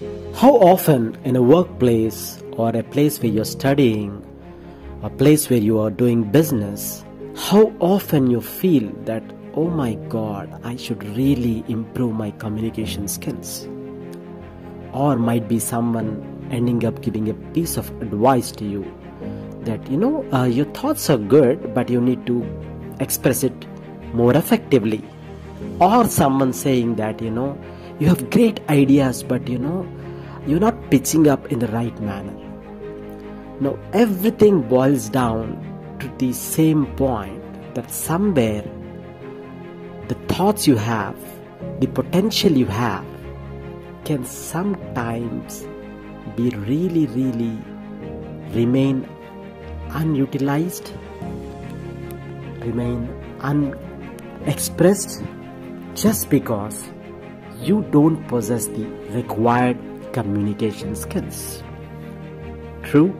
How often in a workplace or a place where you're studying, a place where you are doing business, how often you feel that, oh my god, I should really improve my communication skills? Or might be someone ending up giving a piece of advice to you that, you know, uh, your thoughts are good, but you need to express it more effectively. Or someone saying that, you know, you have great ideas, but you know, you're not pitching up in the right manner. Now, everything boils down to the same point that somewhere the thoughts you have, the potential you have, can sometimes be really, really remain unutilized, remain unexpressed just because you don't possess the required communication skills. True?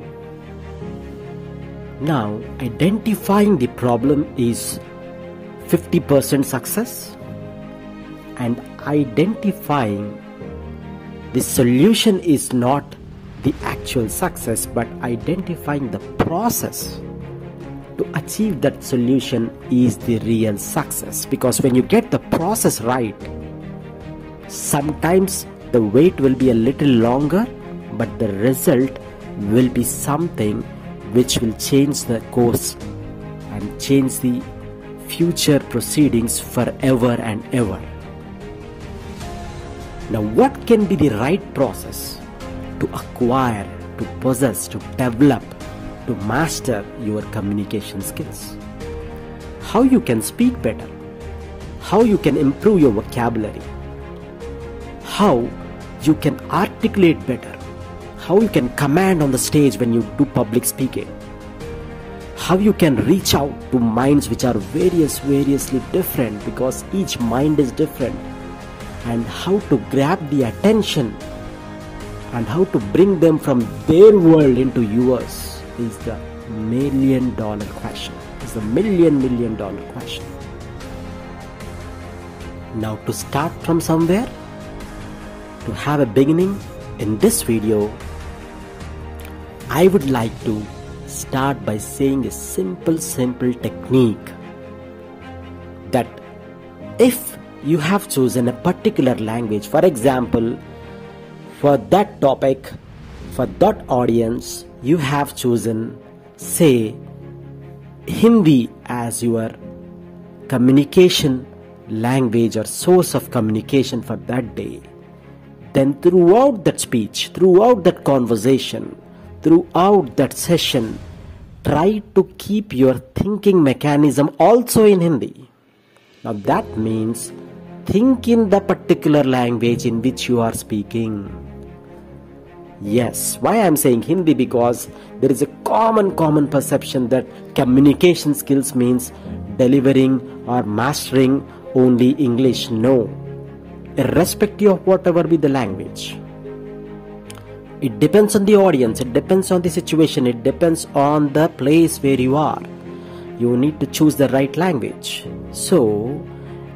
Now, identifying the problem is 50% success, and identifying the solution is not the actual success, but identifying the process to achieve that solution is the real success. Because when you get the process right, sometimes the wait will be a little longer, but the result will be something which will change the course and change the future proceedings forever and ever. Now, what can be the right process to acquire, to possess, to develop, to master your communication skills? How you can speak better? How you can improve your vocabulary? How you can articulate better? How you can command on the stage when you do public speaking? How you can reach out to minds which are various, variously different because each mind is different and how to grab the attention and how to bring them from their world into yours is the million dollar question. Is the million million dollar question. Now to start from somewhere, to have a beginning in this video, I would like to start by saying a simple simple technique that if you have chosen a particular language for example for that topic for that audience you have chosen say hindi as your communication language or source of communication for that day then throughout that speech throughout that conversation throughout that session try to keep your thinking mechanism also in hindi now that means think in the particular language in which you are speaking. Yes, why I am saying Hindi because there is a common common perception that communication skills means delivering or mastering only English. No, irrespective of whatever be the language. It depends on the audience, it depends on the situation, it depends on the place where you are. You need to choose the right language. So,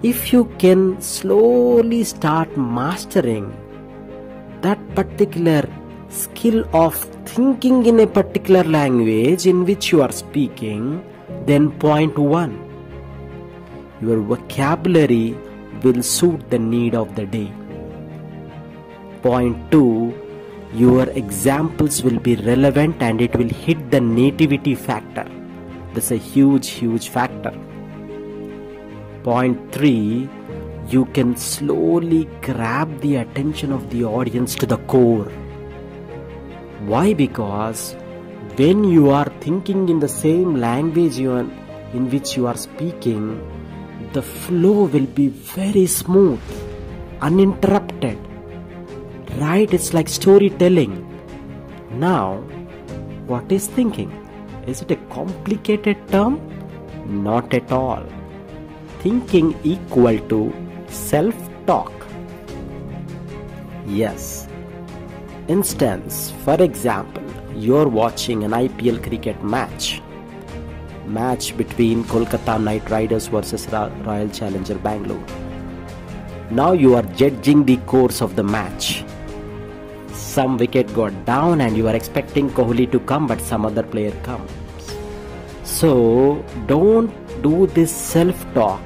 if you can slowly start mastering that particular skill of thinking in a particular language in which you are speaking, then point one, your vocabulary will suit the need of the day. Point two, your examples will be relevant and it will hit the nativity factor. That's a huge, huge factor. Point three, you can slowly grab the attention of the audience to the core. Why? Because when you are thinking in the same language you are, in which you are speaking, the flow will be very smooth, uninterrupted. Right? It's like storytelling. Now, what is thinking? Is it a complicated term? Not at all thinking equal to self talk. Yes. Instance, for example, you're watching an IPL cricket match. Match between Kolkata Knight Riders versus Royal Challenger Bangalore. Now you are judging the course of the match. some wicket got down and you are expecting Kohli to come but some other player comes. So don't do this self-talk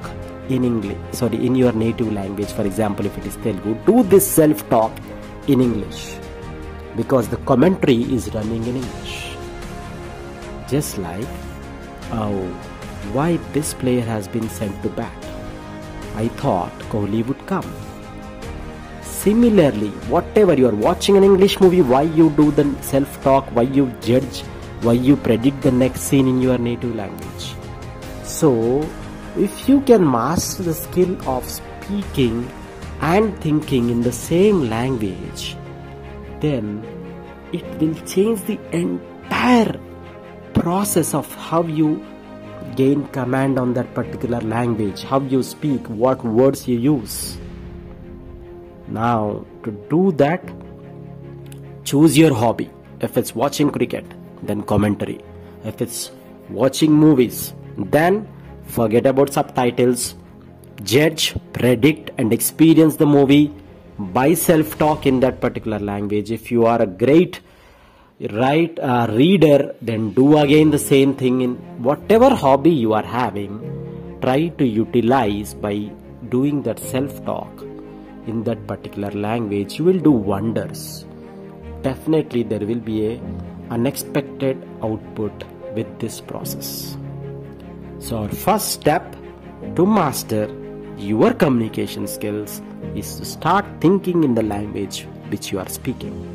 in English, sorry, in your native language. For example, if it is Telugu, do this self-talk in English because the commentary is running in English. Just like, oh, why this player has been sent to bat. I thought Kohli would come. Similarly, whatever you are watching an English movie, why you do the self talk, why you judge, why you predict the next scene in your native language. So, if you can master the skill of speaking and thinking in the same language, then it will change the entire process of how you gain command on that particular language, how you speak, what words you use. Now, to do that, choose your hobby. If it's watching cricket, then commentary. If it's watching movies, then forget about subtitles. Judge, predict, and experience the movie by self talk in that particular language. If you are a great write a reader then do again the same thing in whatever hobby you are having. Try to utilize by doing that self talk in that particular language you will do wonders. Definitely there will be a unexpected output with this process. So our first step to master your communication skills is to start thinking in the language which you are speaking